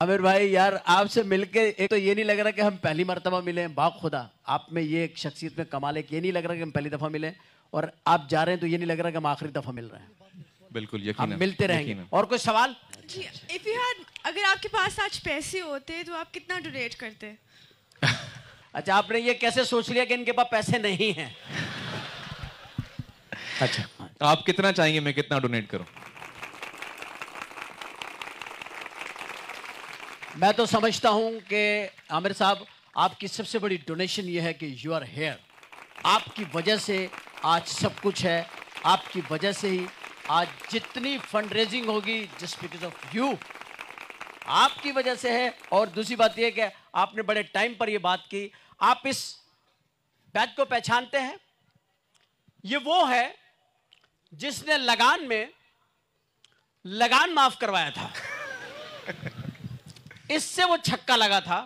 आमिर भाई यार आपसे मिलके एक तो ये नहीं लग रहा कि हम पहली मरतबा मिले हैं बा खुदा। आप में ये एक शख्सियत में कमाल है कि ये नहीं लग रहा कि हम पहली दफ़ा मिले और आप जा रहे हैं तो ये नहीं लग रहा कि हम आखिरी दफ़ा मिल रहे हैं। बिल्कुल हम मिलते रहेंगे। और कोई सवाल? इफ़ यू हैड अगर आपके पास आज पैसे होते तो आप कितना डोनेट करते? अच्छा आपने ये कैसे सोच लिया कि इनके पास पैसे नहीं हैं? अच्छा आप कितना चाहेंगे मैं कितना डोनेट करूँ? मैं तो समझता हूँ कि आमिर साहब, आपकी सबसे बड़ी डोनेशन ये है कि यू आर हेयर आपकी वजह से आज सब कुछ है. आपकी वजह से ही आज जितनी फंड रेजिंग होगी जस्ट बिकॉज़ ऑफ़ यू आपकी वजह से है और दूसरी बात यह कि आपने बड़े टाइम पर यह बात की. आप इस बैच को पहचानते हैं? ये वो है जिसने लगान में, लगान माफ़ करवाया था। इससे वो छक्का लगा था।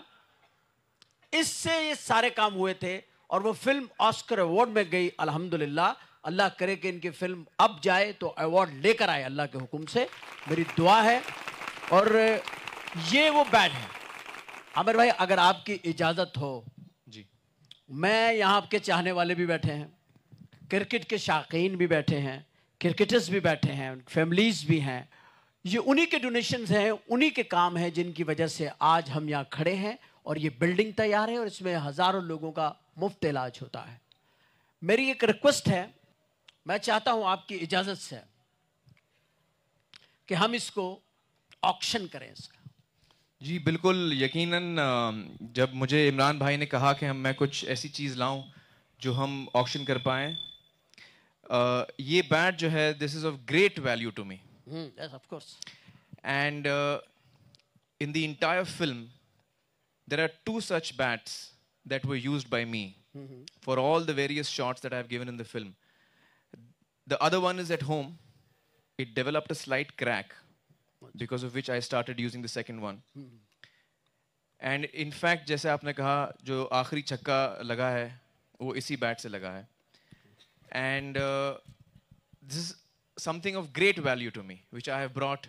इससे ये सारे काम हुए थे और वो फ़िल्म ऑस्कर अवार्ड में गई अल्हम्दुलिल्लाह। अल्लाह करे कि इनकी फ़िल्म अब जाए तो अवार्ड लेकर आए अल्लाह के हुक्म से। मेरी दुआ है और ये वो बैड है। आमिर भाई अगर आपकी इजाज़त हो जी। मैं यहाँ आपके चाहने वाले भी बैठे हैं क्रिकेट के शाकीन भी बैठे हैं क्रिकेटर्स भी बैठे हैं फैमिलीज़ भी हैं ये उन्हीं के डोनेशंस हैं, उन्हीं के काम हैं जिनकी वजह से आज हम यहाँ खड़े हैं और ये बिल्डिंग तैयार है और इसमें हज़ारों लोगों का मुफ़्त इलाज होता है। मेरी एक रिक्वेस्ट है, मैं चाहता हूँ आपकी इजाज़त से कि हम इसको ऑक्शन करें इसका। जी, बिल्कुल यकीनन जब मुझे इमरान भाई ने कहा कि हम, मैं कुछ ऐसी चीज़ लाऊं जो हम ऑक्शन कर पाएँ ये बैट जो है this is of great value to me Yes of course And uh, in the entire film, there are two such bats that were used by me for all the various shots that I've given in the film. The other one is at home. It developed a slight crack, because of which I started using the second one. And in fact, जैसे आपने कहा जो आखिरी छक्का लगा है वो इसी बैट से लगा है and uh, this is something of great value to me, which I have brought.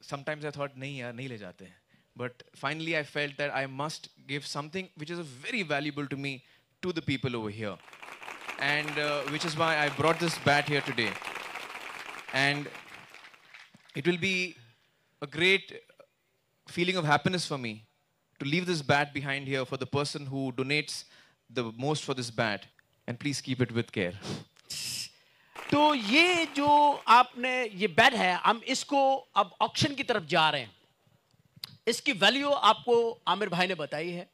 Sometimes I thought, nahi yaar, nahi le jate. But finally, I felt that I must give something which is very valuable to me to the people over here. And uh, which is why I brought this bat here today. And it will be a great feeling of happiness for me to leave this bat behind here for the person who donates the most for this bat. And please keep it with care. तो ये जो आपने, ये bed है, हम इसको अब auction की तरफ़ जा रहे हैं। इसकी वैल्यू आपको आमिर भाई ने बताई है।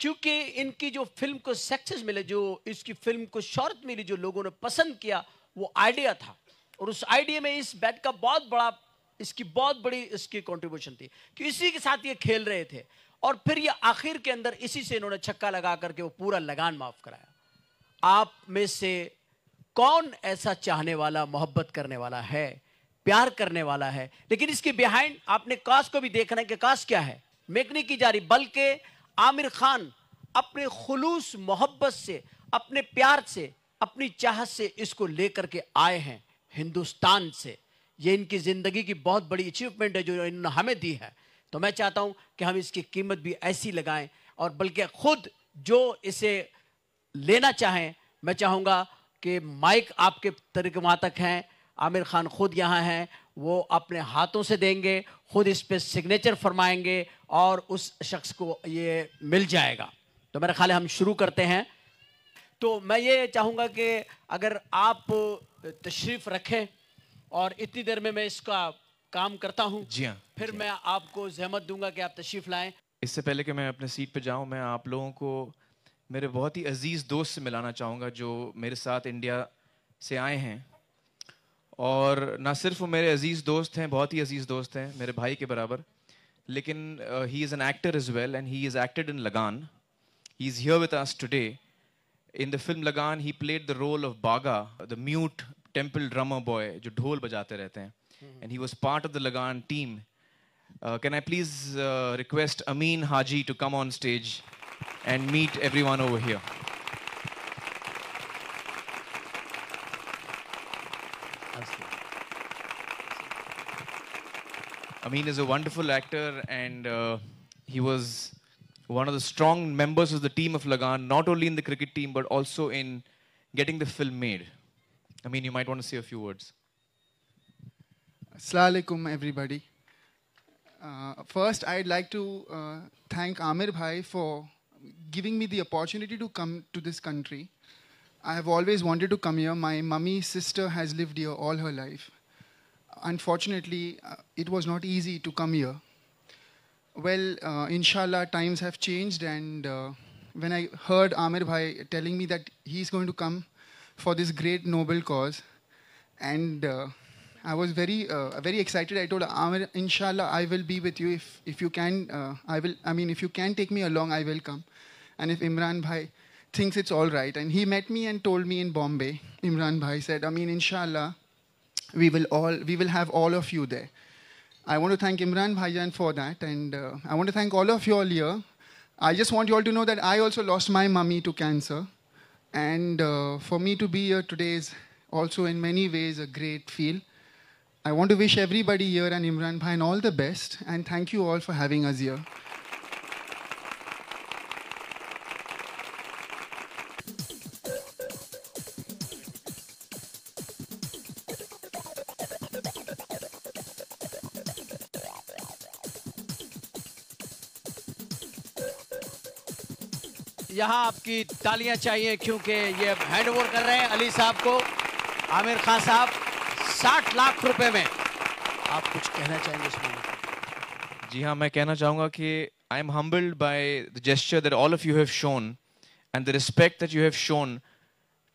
क्योंकि इनकी जो फ़िल्म को सक्सेस मिले, जो इसकी फ़िल्म को शौहरत मिली, जो लोगों ने पसंद किया, वो आइडिया था। और उस आइडिया में इस बैट का बहुत बड़ा, इसकी बहुत बड़ी इसकी कंट्रीब्यूशन थी कि इसी के साथ ये खेल रहे थे। और फिर ये आखिर के अंदर इसी से इन्होंने छक्का लगा करके वो पूरा लगान माफ़ कराया। आप में से कौन ऐसा चाहने वाला, मोहब्बत करने वाला है, प्यार करने वाला है? लेकिन इसके बिहाइंड आपने कास्ट को भी देखना है कि कास्ट क्या है। मेक नहीं की जा रही, बल्कि आमिर खान अपने खुलूस मोहब्बत से, अपने प्यार से, अपनी चाहत से इसको लेकर के आए हैं, हिंदुस्तान से। ये इनकी ज़िंदगी की बहुत बड़ी अचीवमेंट है जो इन्होंने हमें दी है। तो मैं चाहता हूँ कि हम इसकी कीमत भी ऐसी लगाएँ, और बल्कि खुद जो इसे लेना चाहें, मैं चाहूँगा कि माइक आपके तरीके तक हैं। आमिर खान खुद यहाँ हैं। वो अपने हाथों से देंगे खुद इस पे सिग्नेचर फरमाएँगे और उस शख्स को ये मिल जाएगा। तो मेरा ख्याल हम शुरू करते हैं। तो मैं ये चाहूँगा कि अगर आप तशरीफ़ रखें और इतनी देर में मैं इसका काम करता हूँ जी हाँ। फिर जी मैं आपको जहमत दूँगा कि आप तशरीफ़ लाएँ। इससे पहले कि मैं अपने सीट पे जाऊँ मैं आप लोगों को मेरे बहुत ही अज़ीज़ दोस्त से मिलाना चाहूँगा जो मेरे साथ इंडिया से आए हैं। और ना सिर्फ़ वो मेरे अज़ीज़ दोस्त हैं बहुत ही अज़ीज़ दोस्त हैं मेरे भाई के बराबर। लेकिन he is an actor is well and he is acted in Lagaan he is here with us today in the film Lagaan he played the role of Baaga the mute temple drummer boy जो ढोल बजाते रहते हैं। And he was part of the Lagaan team can I please request Amin Haji to come on stage? And meet everyone over here? Amin is a wonderful actor, and uh, he was one of the strong members of the team of Lagan, not only in the cricket team, but also in getting the film made. I mean, you might want to say a few words. Assalamu alaikum, everybody. Uh, first, I'd like to uh, thank Amir Bhai for giving me the opportunity to come to this country. I have always wanted to come here. My mummy's sister has lived here all her life. Unfortunately, uh, it was not easy to come here. Well, uh, inshallah, times have changed, and uh, when I heard Amir Bhai telling me that he's going to come for this great noble cause, and uh, I was very, uh, very excited. I told Amir, inshallah, I will be with you. If, if you can, uh, I will, I mean, if you can take me along, I will come. And if Imran Bhai thinks it's all right. And he met me and told me in Bombay, Imran Bhai said, I mean, inshallah, we will all, we will have all of you there. I want to thank Imran Bhaijan for that. And uh, I want to thank all of you all here. I just want you all to know that I also lost my mummy to cancer. And uh, for me to be here today is also in many ways a great feel. I want to wish everybody here and Imran Bhai all the best and thank you all for having us here. यहाँ आपकी तालियां चाहिए क्योंकि ये hand over कर रहे हैं अली साहब को आमिर खान साहब साठ लाख रुपए में आप कुछ कहना चाहेंगे इसमें जी हाँ मैं कहना चाहूँगा कि I am humbled by the gesture that all of you have shown and the respect that you have shown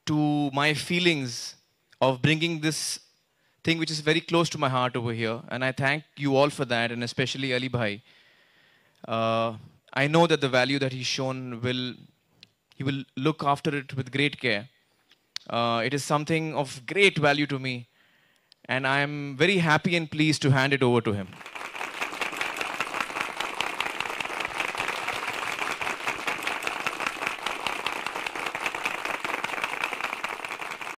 to my feelings of bringing this thing which is very close to my heart over here. And I thank you all for that, and especially Ali Bhai. Uh, I know that the value that he's shown will, he will look after it with great care. Uh, it is something of great value to me, and I am very happy and pleased to hand it over to him.